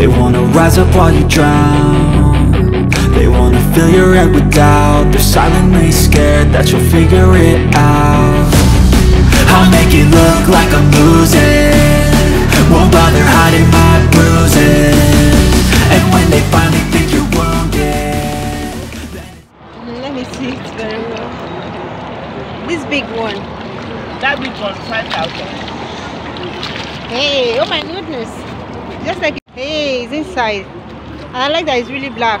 they wanna rise up while you drown They wanna fill your head with doubt They're silently scared that you'll figure it out I'll make it look like I'm losing Won't bother hiding my bruises And when they finally think you're wounded Let me see it very well. This big one. That big one, 5,000. Hey, oh my goodness. Just like hey, it's inside. And I like that it's really black.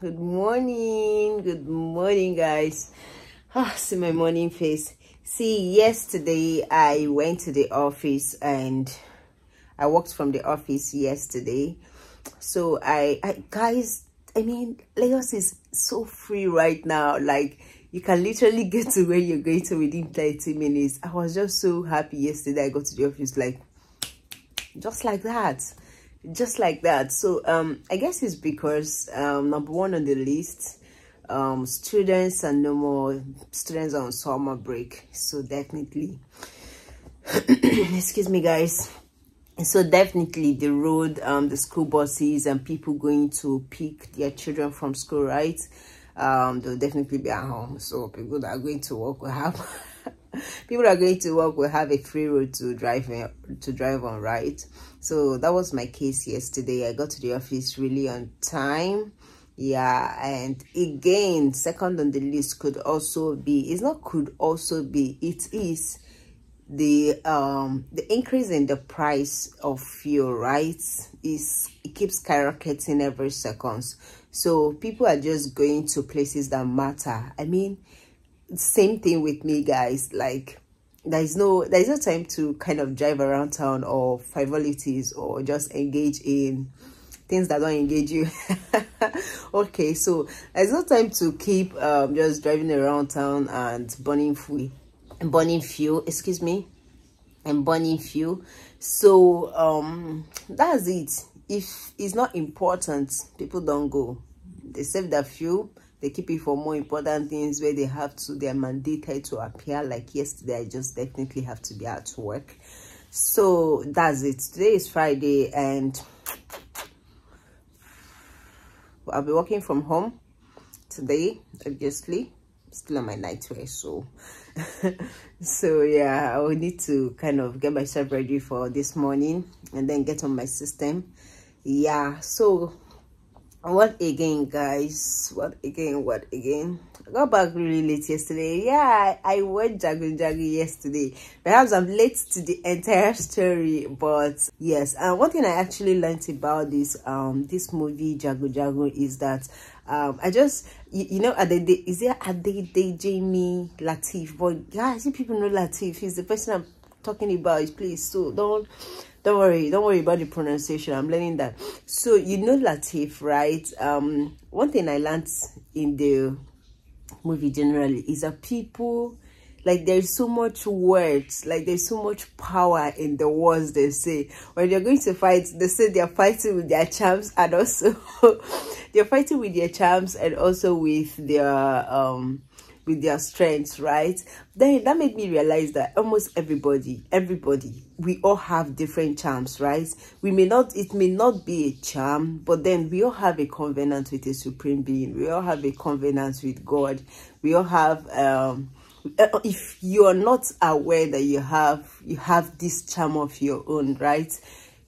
Good morning. Good morning, guys. Ah, see my morning face. See, yesterday I went to the office and I worked from the office yesterday. So I, I guys, I mean, Lagos is so free right now. Like you can literally get to where you're going to within 30 minutes. I was just so happy yesterday. I got to the office like just like that just like that. So um i guess it's because um number one on the list um students and no more students on summer break. So definitely excuse me guys. So definitely the road um the school buses and people going to pick their children from school right? Um they'll definitely be at home. So people that are going to work will have people are going to work will have a free road to drive to drive on right? So that was my case yesterday. I got to the office really on time. Yeah and again second on the list could also be it's not could also be it is the um the increase in the price of fuel right? Is it keeps skyrocketing every seconds so people are just going to places that matter. I mean same thing with me guys. Like there's no there's no time to kind of drive around town or frivolities or just engage in things that don't engage you. Okay so there's no time to keep um just driving around town and burning fuel burning fuel excuse me and burning fuel. So um that's it. If it's not important people don't go. They save their fuel they keep it for more important things where they have to they're mandated to appear like yesterday i just definitely have to be at work so that's it today is friday and I'll be working from home today, obviously. Still on my nightwear, so so yeah, I will need to kind of get myself ready for this morning and then get on my system. Yeah, so what again guys? What again? What again? I got back really late yesterday. Yeah i, went jagging jagging yesterday. Perhaps i'm late to the entire story but yes. And one thing i actually learned about this um this movie jago jago is that um i just you, you know Ade, is there Ade Jamie Lateef but guys see people know Lateef he's the person i'm talking about. Please so don't don't worry don't worry about the pronunciation. I'm learning that. So you know lateef right? Um one thing i learned in the movie generally is that people like there's so much words like there's so much power in the words they say. When they're going to fight they say they're fighting with their charms and also they're fighting with their charms and also with their um with their strengths right? Then that made me realize that almost everybody everybody we all have different charms right? We may not it may not be a charm but then we all have a covenant with a supreme being. We all have a covenant with god. We all have um if you are not aware that you have you have this charm of your own right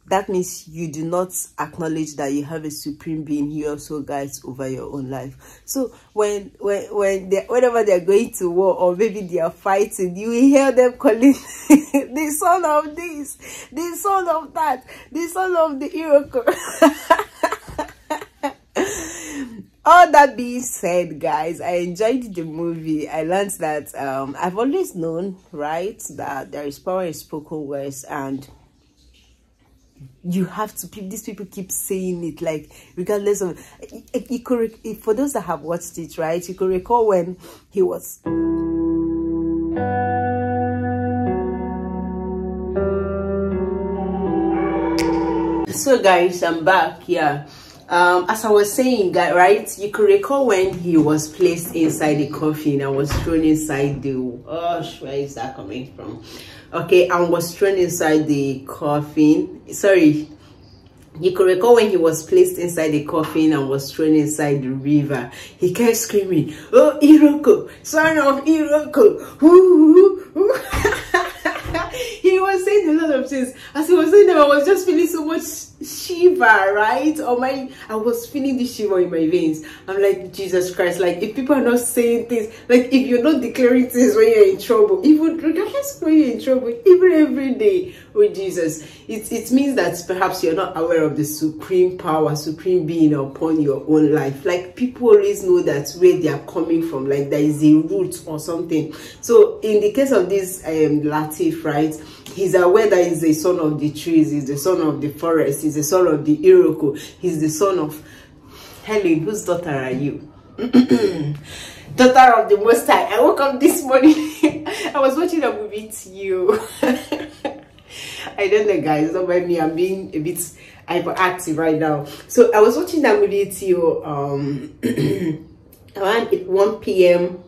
that means you do not acknowledge that you have a supreme being. Who also guides over your own life. So when when when they whenever they're going to war or maybe they are fighting you hear them calling the son of this the son of that the son of the Iroko all that being said guys i enjoyed the movie. I learned that um i've always known right that there is power in spoken words and you have to these people keep saying it like regardless of you could for those that have watched it right you could recall when he was so guys i'm back yeah. Um as i was saying right you could recall when he was placed inside the coffin and was thrown inside the oh where is that coming from okay and was thrown inside the coffin. Sorry. You could recall when he was placed inside the coffin and was thrown inside the river. He kept screaming oh iroko son of iroko. He was saying a lot of things. As he was saying them i was just feeling so much shiver right? Or my i was feeling the shiver in my veins. I'm like jesus christ like if people are not saying things like if you're not declaring things when you're in trouble even regardless when you're in trouble even every day with jesus it, it means that perhaps you're not aware of the supreme power supreme being upon your own life. Like people always know that where they are coming from like there is a root or something. So in the case of this um lateef right he's aware that he's the son of the trees he's the son of the forest the son of the Iroko. He's the son of Helen. Whose daughter are you? daughter of the Most High. I woke up this morning. I was watching a movie to you. I don't know, guys. Don't mind me. I'm being a bit hyperactive right now. So I was watching that movie to you um, around 1 p.m.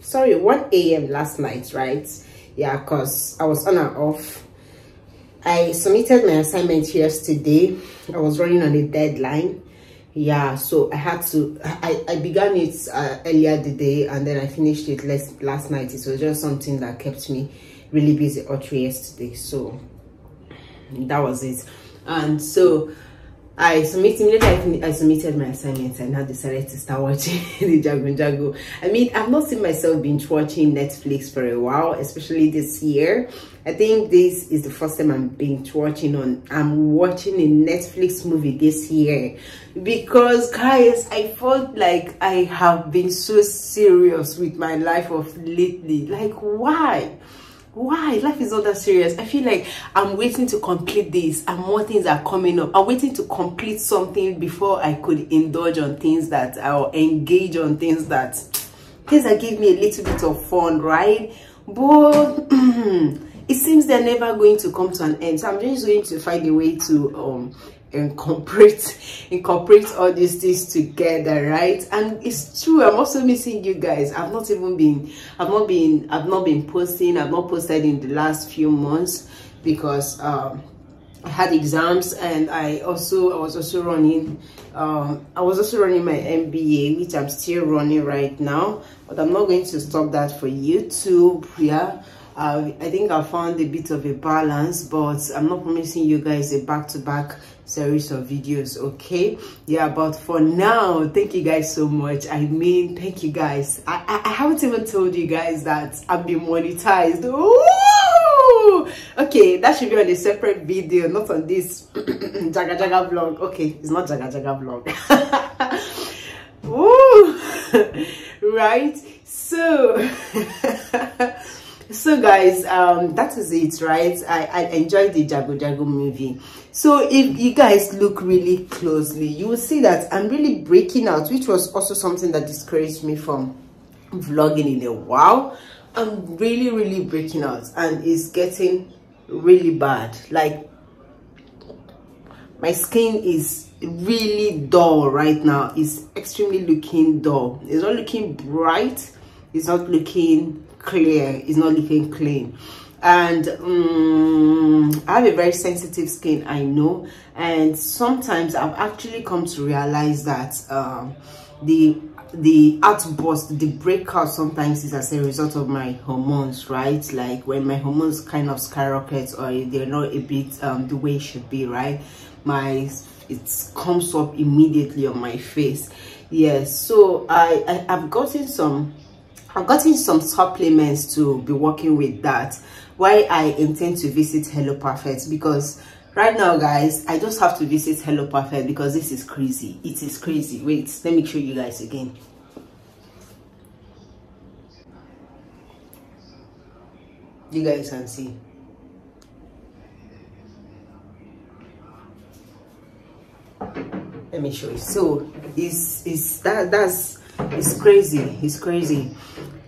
Sorry, 1 a.m. last night, right? Yeah, because I was on and off I submitted my assignment yesterday. I was running on a deadline. Yeah, so I had to, I, I began it uh, earlier the day and then I finished it last, last night. It was just something that kept me really busy all through yesterday. So that was it. And so I submitted immediately I, I submitted my assignments and now decided to start watching the Jago Jago. I mean, I've not seen myself binge watching Netflix for a while, especially this year. I think this is the first time I'm binge watching on. I'm watching a Netflix movie this year because guys, I felt like I have been so serious with my life of lately. Like why? Why? Life is not that serious. I feel like i'm waiting to complete this and more things are coming up. I'm waiting to complete something before i could indulge on things that i'll engage on things that things that give me a little bit of fun right? But it seems they're never going to come to an end. So i'm just going to find a way to um incorporate incorporate all these things together right? And it's true i'm also missing you guys. I've not even been i've not been i've not been posting i've not posted in the last few months because um I had exams and I also I was also running um I was also running my MBA which I'm still running right now but I'm not going to stop that for YouTube yeah uh, I think I found a bit of a balance but I'm not promising you guys a back-to-back -back series of videos okay? Yeah but for now thank you guys so much. I mean thank you guys. I, I, I haven't even told you guys that I've been monetized. Ooh! okay that should be on a separate video not on this jaga jaga vlog. Okay it's not jaga jaga vlog. Ooh, right? So so guys um that is it right? I i enjoyed the jago jago movie. So if you guys look really closely you will see that i'm really breaking out which was also something that discouraged me from vlogging in a while. I'm really really breaking out and it's getting really bad. Like my skin is really dull right now. It's extremely looking dull. It's not looking bright. It's not looking clear it's not looking clean. And um, i have a very sensitive skin i know. And sometimes i've actually come to realize that um, the the outburst the breakout sometimes is as a result of my hormones right? Like when my hormones kind of skyrocket or they're not a bit um, the way it should be right? My it comes up immediately on my face. Yes so i, I i've gotten some i've gotten some supplements to be working with that. Why i intend to visit hello perfect because right now guys i just have to visit hello perfect because this is crazy. It is crazy. Wait let me show you guys again. You guys can see. Let me show you. So it's it's that that's it's crazy. It's crazy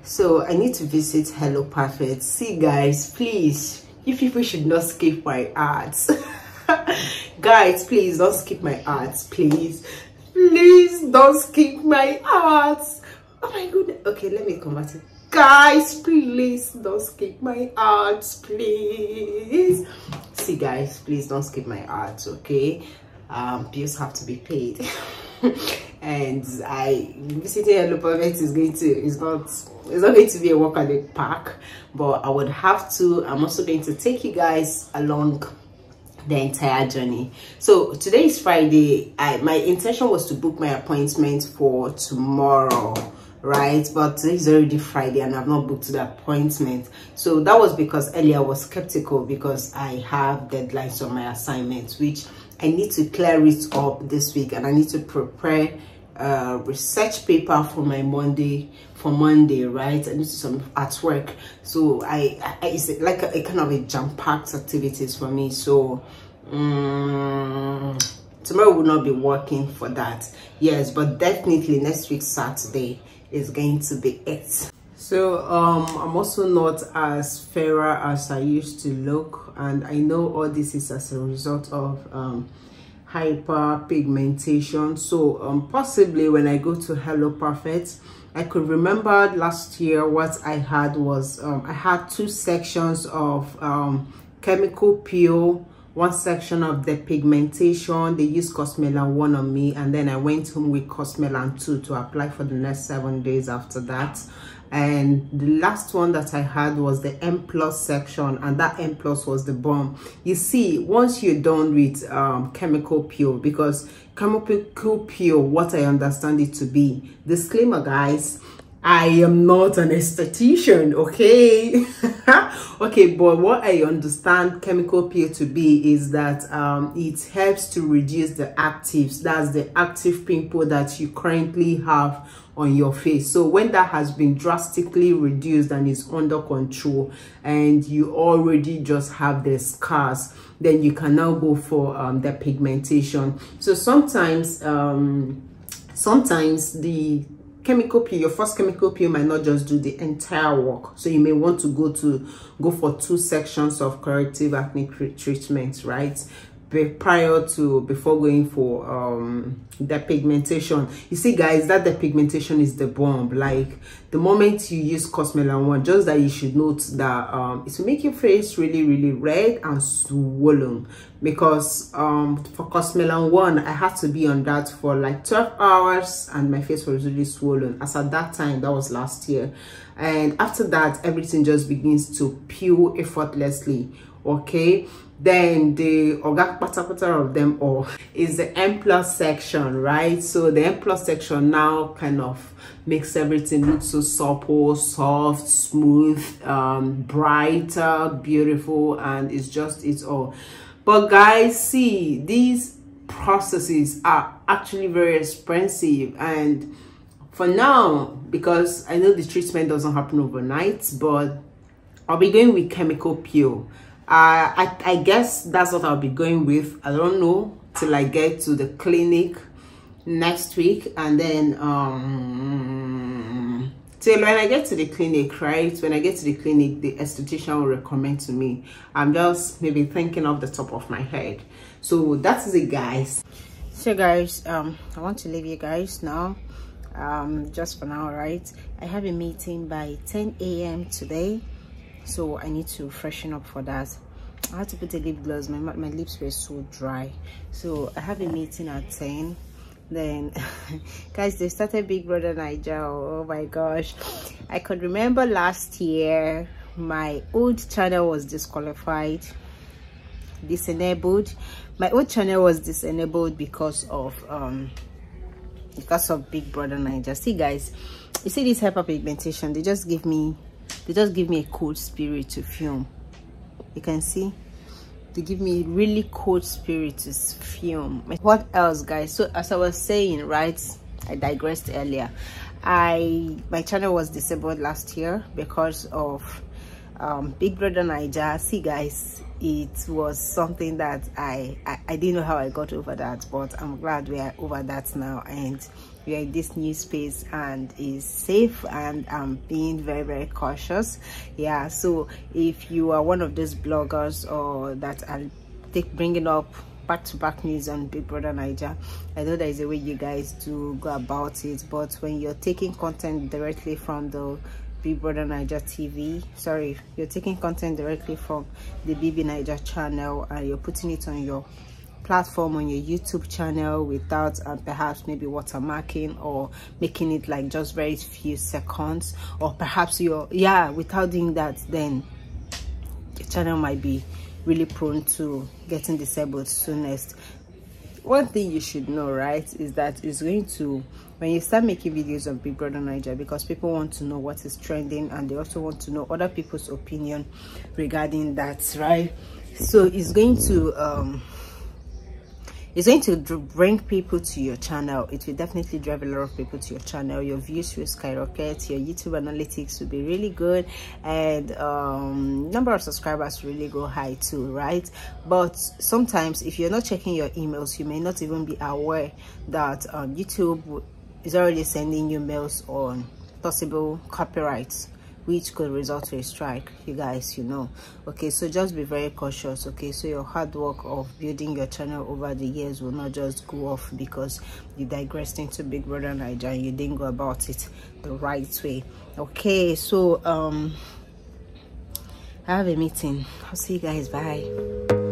so i need to visit hello perfect see guys please. You people should not skip my ads. Guys please don't skip my ads please. Please don't skip my ads. Oh my goodness. Okay let me convert it. Guys please don't skip my ads please. See guys please don't skip my ads okay? Um bills have to be paid. And i visiting hello perfect is going to is not it's not going to be a walk at the park but i would have to i'm also going to take you guys along the entire journey. So today is friday. I my intention was to book my appointment for tomorrow right? But is already friday and i've not booked the appointment. So that was because earlier i was skeptical because i have deadlines on my assignments which i need to clear it up this week and i need to prepare a research paper for my monday for monday right? To some at work. So i, I it's like a, a, kind of a jam-packed activities for me. So um, tomorrow will not be working for that. Yes but definitely next week saturday is going to be it. So um i'm also not as fairer as i used to look. And i know all this is as a result of um hyperpigmentation. So um possibly when i go to hello perfect i could remember last year what i had was um i had two sections of um chemical peel one section of the pigmentation. They used cosmelan one on me and then i went home with cosmelan two to apply for the next seven days after that and the last one that i had was the m plus section and that m plus was the bomb. You see once you're done with um, chemical peel because chemical peel what i understand it to be disclaimer guys I am not an esthetician, okay? okay, but what I understand chemical peel to be is that um, it helps to reduce the actives. That's the active pimple that you currently have on your face. So when that has been drastically reduced and is under control and you already just have the scars, then you can now go for um, the pigmentation. So sometimes, um, sometimes the chemical peel your first chemical peel might not just do the entire work. So you may want to go to go for two sections of corrective acne treatment right prior to before going for um the pigmentation. You see guys that the pigmentation is the bomb. Like the moment you use cosmelan one just that you should note that um it will make your face really really red and swollen. Because um for cosmelan one i had to be on that for like 12 hours and my face was really swollen. As at that time that was last year. And after that everything just begins to peel effortlessly. Okay then the oga patapata of them all is the m plus section right? So the m plus section now kind of makes everything look so supple soft smooth um brighter beautiful and it's just it's all. But guys see these processes are actually very expensive and for now because i know the treatment doesn't happen overnight but i'll be going with chemical peel uh, I, I guess that's what I'll be going with. I don't know till I get to the clinic next week and then um till when I get to the clinic, right? When I get to the clinic, the esthetician will recommend to me. I'm just maybe thinking off the top of my head. So that's it, guys. So guys, um, I want to leave you guys now. Um, just for now, right? I have a meeting by 10 a.m. today so i need to freshen up for that. I had to put a lip gloss. My, my lips were so dry. So i have a meeting at 10 then guys they started big brother naija. Oh my gosh. I could remember last year my old channel was disqualified disenabled my old channel was disenabled because of um because of big brother naija. See guys you see this hyperpigmentation? They just give me they just give me a cold spirit to film you can see? They give me really cold spirit to film what else guys? So as i was saying right i digressed earlier. I my channel was disabled last year because of um, big brother naija see guys it was something that I, I i didn't know how i got over that but i'm glad we are over that now. And we are in this new space and is safe and i'm being very very cautious yeah so if you are one of those bloggers or that are take bringing up back-to-back news on big brother naija i know there is a way you guys do go about it but when you're taking content directly from the Big Brother Naija TV. Sorry, you're taking content directly from the BB Naija channel and you're putting it on your platform on your YouTube channel without um, perhaps maybe watermarking or making it like just very few seconds or perhaps you're yeah without doing that then your channel might be really prone to getting disabled soonest. One thing you should know right is that it's going to when you start making videos of big brother naija because people want to know what is trending and they also want to know other people's opinion regarding that right? So it's going to um it's going to bring people to your channel. It will definitely drive a lot of people to your channel. Your views will skyrocket. Your youtube analytics will be really good. And um, number of subscribers really go high too right? But sometimes if you're not checking your emails you may not even be aware that um, youtube is already sending you mails on possible copyrights which could result to a strike you guys you know. Okay so just be very cautious okay? So your hard work of building your channel over the years will not just go off because you digressed into big brother naija and you didn't go about it the right way. Okay so um i have a meeting. I'll see you guys. Bye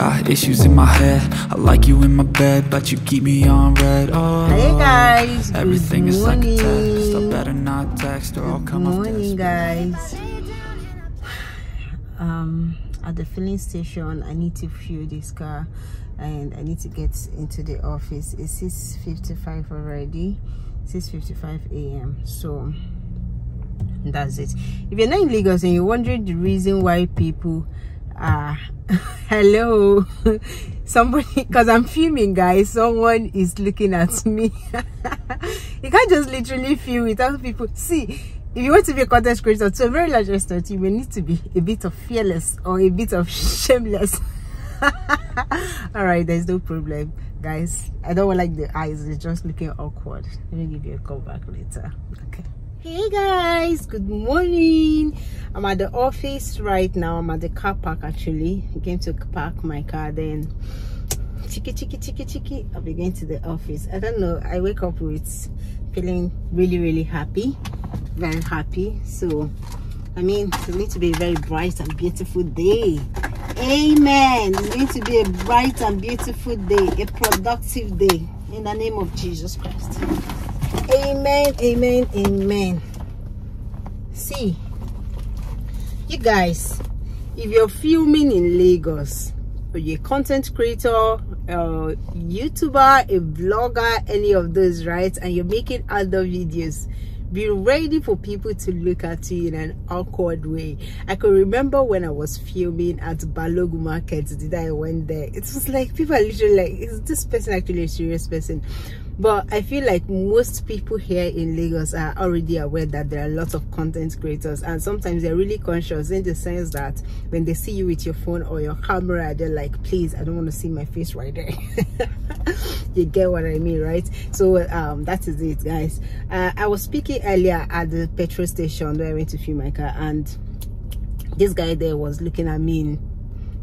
got issues in my head I like you in my bed But you keep me on red Oh, Hey guys, Everything good is like a test I better not text or I'll come off morning, guys. Um, at the filling station, I need to fuel this car, and I need to get into the office. It's 6:55 already, 6:55 a.m. So that's it. If you're not in Lagos and you're wondering the reason why people are ah, hello. Somebody because i'm filming guys someone is looking at me. You can't just literally film without people. See if you want to be a content creator to a very large extent you will need to be a bit of fearless or a bit of shameless. All right there's no problem. Guys i don't like the eyes. It's just looking awkward. Let me give you a call back later. Okay hey guys good morning. I'm at the office right now. I'm at the car park actually. I came to park my car then chiki chiki chiki chiki i'll be going to the office. I don't know. I wake up with feeling really really happy very happy. So i mean it's going to be a very bright and beautiful day. Amen. It's going to be a bright and beautiful day a productive day in the name of jesus christ amen amen amen. See you guys if you're filming in lagos or you're a content creator a youtuber a vlogger any of those right and you're making other videos be ready for people to look at you in an awkward way. I could remember when i was filming at balogun market did i went there it was like people are literally like is this person actually a serious person but i feel like most people here in lagos are already aware that there are lots of content creators and sometimes they're really conscious in the sense that when they see you with your phone or your camera they're like please i don't want to see my face right there. You get what i mean right? So um that is it guys. Uh, i was speaking earlier at the petrol station where i went to fill my car and this guy there was looking at me in,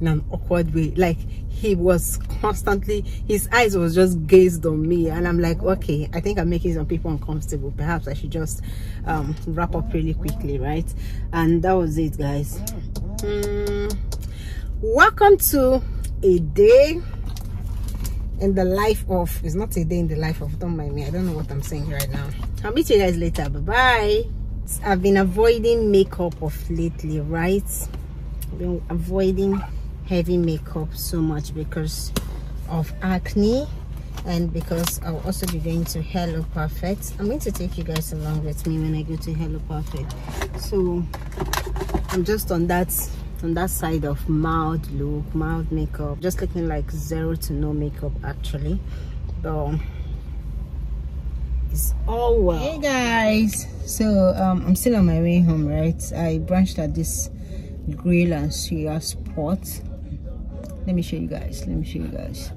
in an awkward way. Like he was constantly his eyes was just gazed on me. And i'm like okay i think i'm making some people uncomfortable. Perhaps i should just um, wrap up really quickly right? And that was it guys. Mm, welcome to a day in the life of it's not a day in the life of don't mind me. I don't know what i'm saying right now. I'll meet you guys later. Bye bye i've been avoiding makeup of lately right? I've been avoiding heavy makeup so much because of acne and because i'll also be going to hello perfect. I'm going to take you guys along with me when i go to hello perfect. So i'm just on that on that side of mild look mild makeup just looking like zero to no makeup actually. But it's all well. Hey guys. So um i'm still on my way home right? I branched at this grill and suya spot let me show you guys. Let me show you guys.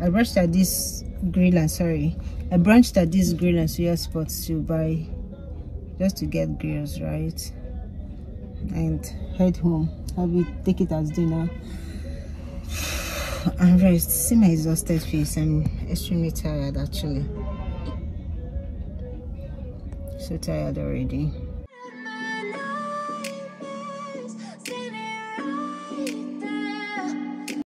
I branched at this grill and sorry i branched at this grill and suya spot to buy just to get grills right? And head home. I will take it as dinner. And rest. See my exhausted face. I'm extremely tired actually. So tired already